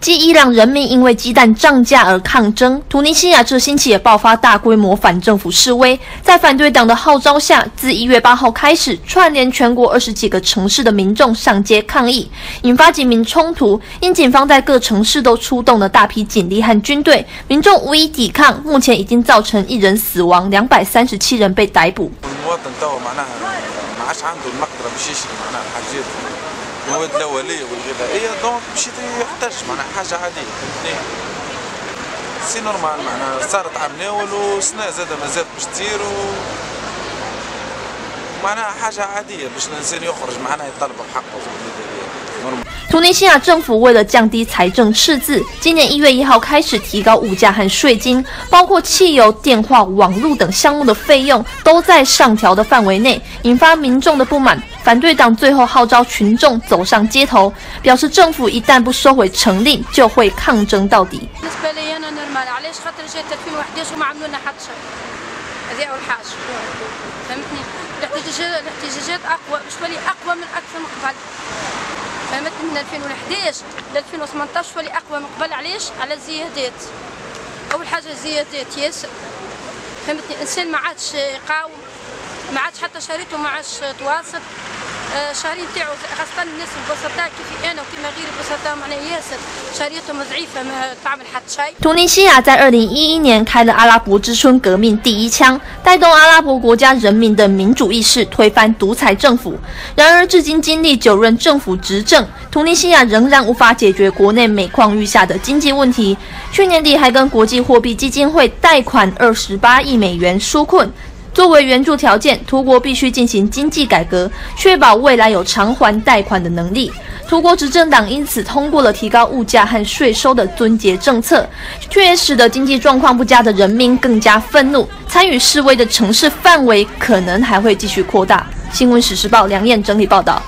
继伊朗人民因为鸡蛋涨价而抗争，突尼西亚这星期也爆发大规模反政府示威。在反对党的号召下，自一月八号开始，串联全国二十几个城市的民众上街抗议，引发警民冲突。因警方在各城市都出动了大批警力和军队，民众无以抵抗。目前已经造成一人死亡，两百三十七人被逮捕。المواد الاوليه والغذائيه دونك مشيت يحتاج معناها حاجه عاديه فهمتني سي نورمال معناها صارت عام ناول وسنه زاد مازال باش تصير و معناها حاجه عاديه باش الانسان يخرج معناها يطلب بحقه في البلاد 突尼西亚政府为了降低财政赤字，今年一月一号开始提高物价和税金，包括汽油、电话、网络等项目的费用都在上调的范围内，引发民众的不满。 反对党最后号召群众走上街头，表示政府一旦不收回成令，就会抗争到底。فهمت من 2011 ل 2018 ولي اقوى من قبل علاش على الزيادات اول حاجه الزيادات ياسر فهمتني الانسان ما عادش يقاوم ما عادش حتى شريته ما عادش تواصل 突尼西亚在二零一一年开了阿拉伯之春革命第一枪，带动阿拉伯国家人民的民主意识，推翻独裁政府。然而，至今经历九任政府执政，突尼西亚仍然无法解决国内每况愈下的经济问题。去年底还跟国际货币基金会贷款二十八亿美元纾困。作为援助条件，图国必须进行经济改革，确保未来有偿还贷款的能力。图国执政党因此通过了提高物价和税收的尊节政策，却也使得经济状况不佳的人民更加愤怒。参与示威的城市范围可能还会继续扩大。新闻时报梁燕整理报道。